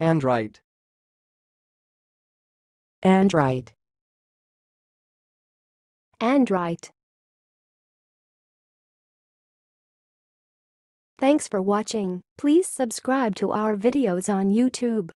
Android. Android. Android. Thanks for watching. Please subscribe to our videos on YouTube.